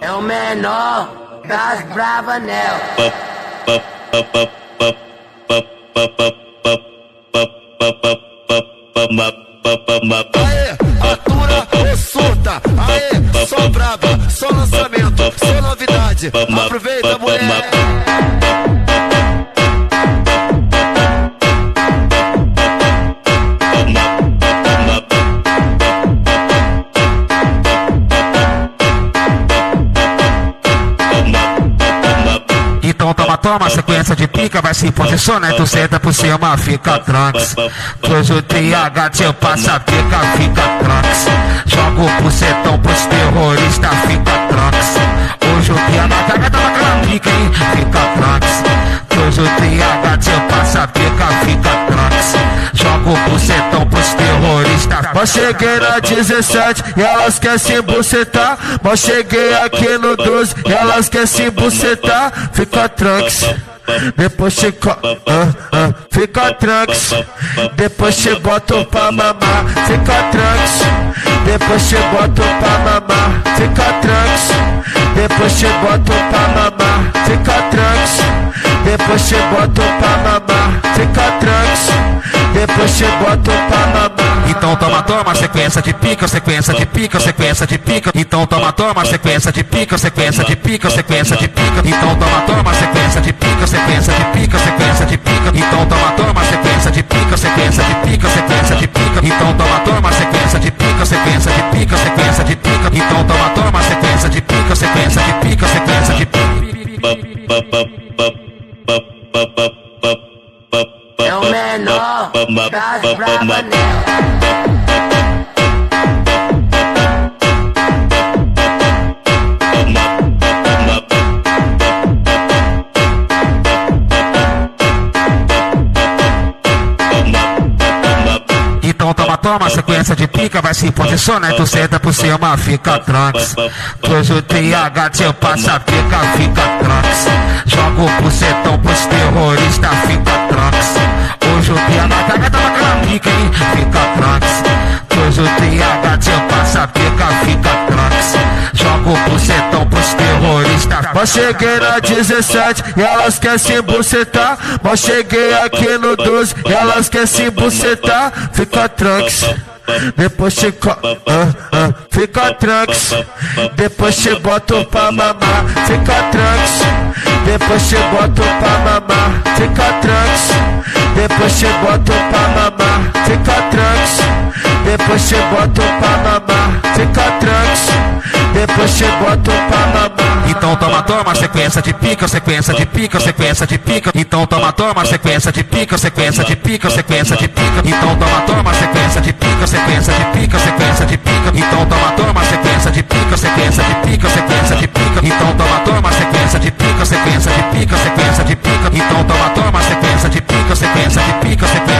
É o menor das Bravanel. Aê, atura ou surta? Aê, só brava, só lançamento, só novidade. Aproveita, Então toma, toma, sequência de pica, vai se posiciona tu senta por cima, fica tranks. Que hoje o TH te passa pica, fica tranks. Joga o bucetão pros terroristas, fica tranks. Hoje o TH tá tá naquela pica, hein, fica tranks. Que hoje o TH te passa pica, fica tranks. Joga o bucetão pros terroristas. Mas cheguei na 17 e elas querem se bucetar. Mas cheguei aqui no 12 e elas querem se bucetar. Fica tranks. Depois te co fica tranks. Depois te boto pra mamar. Fica tranks. Depois te boto pra mamar. Fica tranks. Depois te boto pra mamar. Fica tranks. Depois te boto pra mamar. Fica tranks. Depois te boto pra mamar. Então toma, toma, sequência de pica, sequência de pica, sequência de pica. Então toma, toma, sequência de pica, sequência de pica, sequência de pica. Então toma, toma, sequência de pica, sequência de pica, sequência de pica. Então toma, toma, sequência de pica, sequência de pica, sequência de pica. Então toma, toma, sequência de pica, sequência de pica, sequência de pica. Então toma, toma, sequência de pica, sequência de pica, sequência de É o menor. Então toma, sequência de pica, vai se posiciona e tu senta por cima, fica tranks. Que hoje TH te passa pica, fica tranks. Joga o bucetão pros terroristas, fica Mas cheguei na 17 e elas querem se bucetar. Mas cheguei aqui no 12 e elas querem se bucetar. Fica tranks. Depois te co fica tranks. Depois te boto pra mamar. Fica tranks. Depois te boto pra mamar. Fica tranks. Depois te boto pra mamar. Fica tranks. Depois te boto pra mamar. Fica tranks. Depois te boto pra mamar. Então toma, toma, sequência de pica, sequência de pica, sequência de pica. Então toma, toma, sequência de pica, sequência de pica, sequência de pica. Então toma, toma, sequência de pica, sequência de pica, sequência de pica. Então toma, toma, sequência de pica, sequência de pica, sequência de pica. Então toma, toma, sequência de pica, sequência de pica, sequência de pica. Então toma, toma, sequência de pica, sequência de pica, sequência